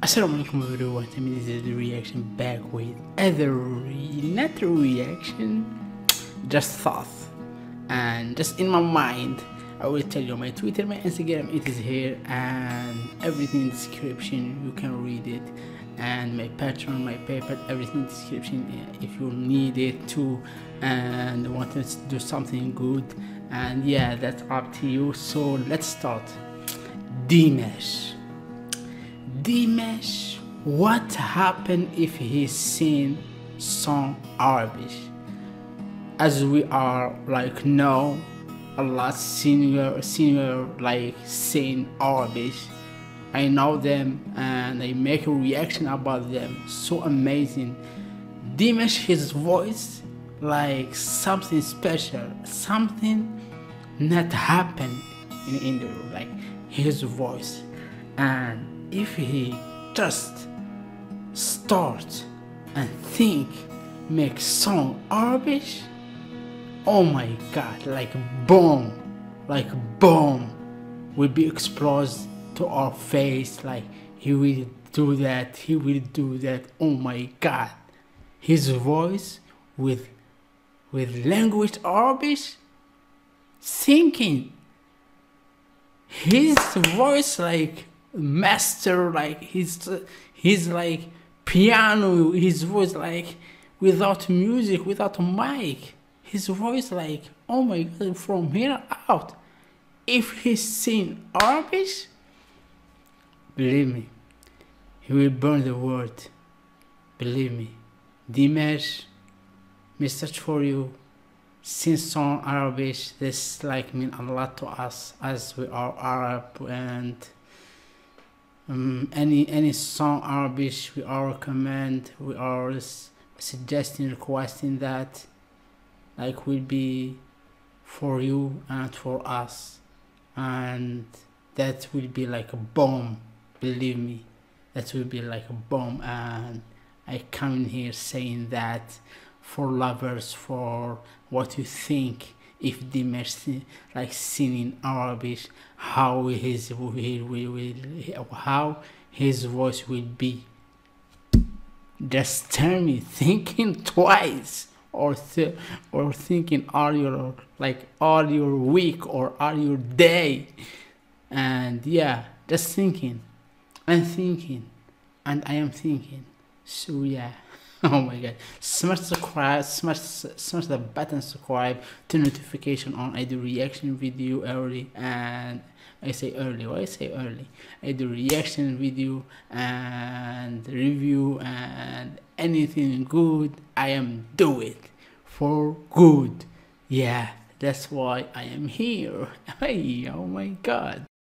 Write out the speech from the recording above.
Assalamu alaikum everyone, I mean, this is the reaction back with other, re- not reaction, just thoughts. And just in my mind, I will tell you my Twitter, my Instagram, it is here, and everything in description, you can read it. And my Patreon, my PayPal, everything in description eh, if you need it too and want to do something good. And yeah, that's up to you. So let's start. Dimash. Dimash, what happened if he sing song Arabic? As we are like know a lot singer singer like sing Arabic. I know them and I make a reaction about them. So amazing. Dimash his voice like something special, something not happened in India, like his voice. And if he just start and think, make song Arabic, oh my god, like bomb, like bomb will be exploded to our face, like he will do that, he will do that, oh my god. His voice with with language Arabic thinking his voice like master like his his like piano his voice like without music without mic. His voice like oh my god from here out. If he sing arabic believe me he will burn the world. Believe me. Dimash message for you since song Arabic this like mean a lot to us as we are Arab and um, any any song Arabic we are recommend we are suggesting requesting that like will be for you and for us. And that will be like a bomb believe me. That will be like a bomb and I come in here saying that for lovers for what you think if Dimash like singing Arabic how his will, will, how his voice will be. Just tell me thinking twice or th- or thinking all your like all your week or all your day. And yeah just thinking and thinking and I am thinking. So yeah oh my god. Smash subscribe smash smash the button subscribe to notification on. I do reaction video early and i say early. Why i say early? I do reaction video and review and anything good i am do it for good. Yeah that's why i am here. Hey oh my god